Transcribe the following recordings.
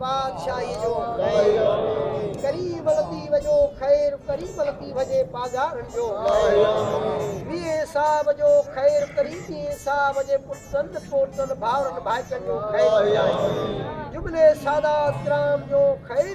بادشاہ یہ جو خیر قریب لکھی وجو خیر قریب لکھی وجے پاگاہ جو لا الہ الا اللہ یہ صاحب جو خیر کری یہ صاحب جي پتن پوتن بھارن بھائچن جو خیر لا الہ الا اللہ جبل سعادت کرام جو خیر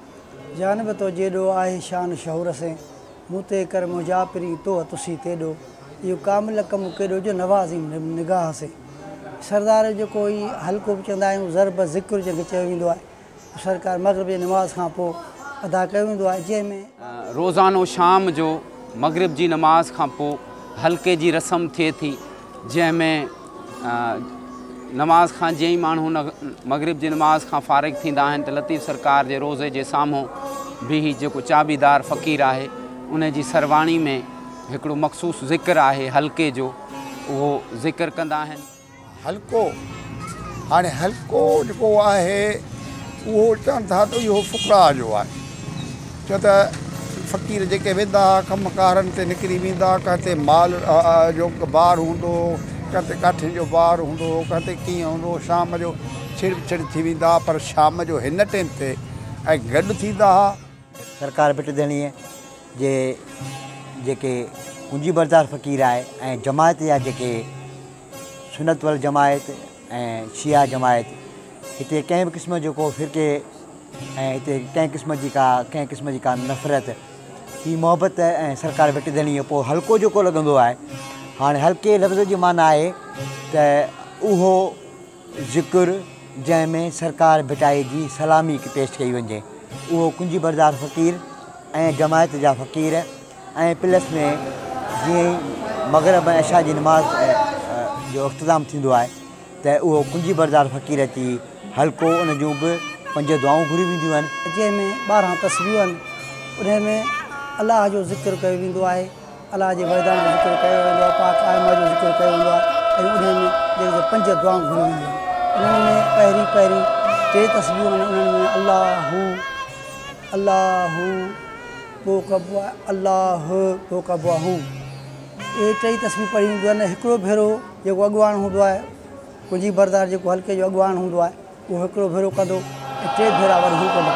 जानब तो जेॾो आहे शान शहूर से मूं ते कर मुझापिरी तो तुसी तेॾो इहो कामल कमु केॾो जो नवाज़ी निगाह निगाहसे सरदार जो कोई हल्को बि चवंदा आहियूं ज़रब ज़िकर सरकार मग़रब जी नमाज़ खां पोइ अदा कयो वेंदो आहे जंहिंमें रोज़ानो शाम जो मगरब जी नमाज़ खां पोइ हल्के जी रसम थिए थी जंहिंमें नमाज़ खां जीअं माण्हू मगरब जी नमाज़ खां फ़ारिग थींदा आहिनि त लतीफ़ सरकार जे रोज़े जे साम्हूं ॿी जेको चाबीदार फ़क़ीर आहे उन जी सरवाणी में हिकिड़ो मखसूस ज़िक्र आहे हल्के जो उहो ज़िक्र कंदा आहिनि हलको हाणे हलिको जेको आहे उहो चवनि था त इहो फ़ुकरा जो आहे छो त फ़क़ीर जेके वेंदा हुआ ते निकिरी वेंदा किथे माल जो ॿुरु हूंदो किथे काठियुनि जो ॿुरु हूंदो किथे कीअं हूंदो शाम जो छिड़ छिड़ थी वेंदा पर शाम जो हिन टाइम ते ऐं सरकार भिट सरकारि जे जेके कुंजी बरदार फ़क़ीर आहे ऐं जमायत जा जेके सुनत वल जमायत ऐं शिया जमायत हिते कंहिं बि क़िस्म जो को फिरके ऐं हिते कंहिं क़िस्म जी का कंहिं क़िस्म जी का नफ़रत की मोहबत ऐं सरकार भिट धणी पोइ हल्को जेको लॻंदो आहे हाणे हल्के लफ़्ज़ जी माना आहे त उहो ज़िकुरु जंहिंमें सरकार भिटाई जी सलामी पेश कई वञे उहो कुंजी बरदार फ़क़ीर ऐं जमायत जा फ़क़ीर ऐं प्लस में जीअं ई मगरब ऐं शाह जी निमाज़ जो इख़्ताम थींदो आहे त उहो कुंजी बरदार फ़क़ीर अची हल्को उन जूं बि पंज दुआऊं घुरी वेंदियूं आहिनि जंहिंमें ॿारहं तस्वियूं आहिनि में अलाह जो ज़िक्र कयो वेंदो आहे अलाह जे वरदान जो ज़िक्र कयो वेंदो आहे जो ज़िक्र कयो वेंदो आहे पंज दुआऊं घुरी वेंदियूं आहिनि उन में पहिरीं पहिरीं टे तस्वियूं आहिनि उन्हनि इहे टई तस्वीर पढ़ी हूंदियूं आहिनि हिकिड़ो भेरो जेको अॻुव हूंदो आहे कुंजी बरदार जेको हल्के जो अॻुवा हूंदो आहे उहो हिकिड़ो भेरो कंदो टे भेरा वरी हू कंदो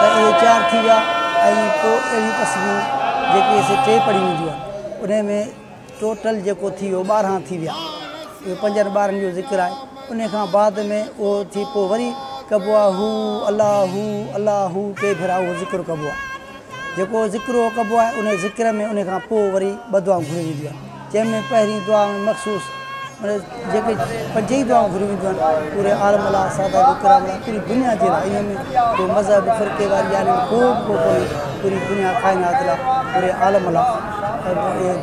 त इहे चारि थी विया ऐं पोइ अहिड़ियूं तस्वीर जेके टे पढ़ी हूंदियूं आहिनि उन में टोटल जेको थी वियो ॿारहं थी विया इहे पंजनि ॿारनि जो ज़िक्र आहे उन खां बाद में उहो थी पोइ वरी الا ذکر کرب آپ ذکر کرب ہے ان ذکر میں ان کو ب دعاؤں گا جن میں پہن دعاؤں مخصوص پنج دوں گی پورے آل ملا سادہ پوری دنیا جی مذہب فرقے والی یعنی پوری دنیا فائنات پورے آل ملا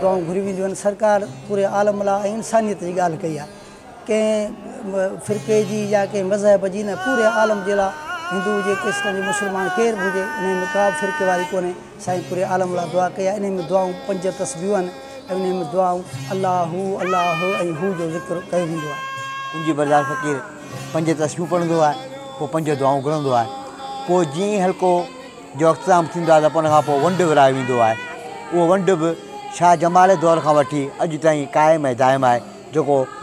دعاؤں گری سرکار پورے آل ملا انسانیت کی گالی کھی فرقے کی جی یا کئی مذہب کی جی نہ پورے آلم ہندو ہوجائے ہو فرقے والی کوئی پورے آلم دعا میں دعاؤں پنج تصبی بازار پنج تصب پڑھے تو پنج دعاؤں گھڑے ہلکو جو اختام تھی تو ان ونڈ ونڈ بھی شاہ جمال دور کا ویٹ اج تھی قائم ہے دائم ہے جو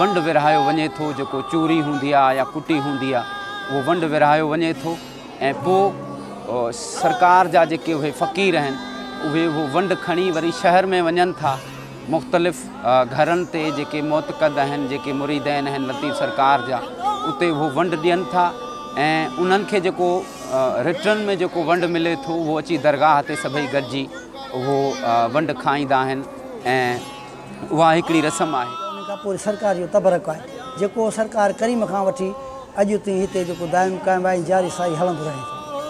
ونڈ ورہا وجے تو چوری ہوں یا کٹی ہوں وہ ونڈ وراہی وجے تو سرکار جا فقیر وہ ونڈ کھڑی وی شہر میں وا مختلف گھر موتقد ہیں مریدین ہیں لطیف سرکار جا اتے وہ ونڈ دا ان کے ریٹن میں ونڈ ملے تو وہ اچھی درگاہ گنڈ کھائی وہی رسم ہے نہ سرکار یہ تبرک ہے کو سرکار کریم کا ویٹ اج تھی دائن قائم آئی جاری سائی ہلد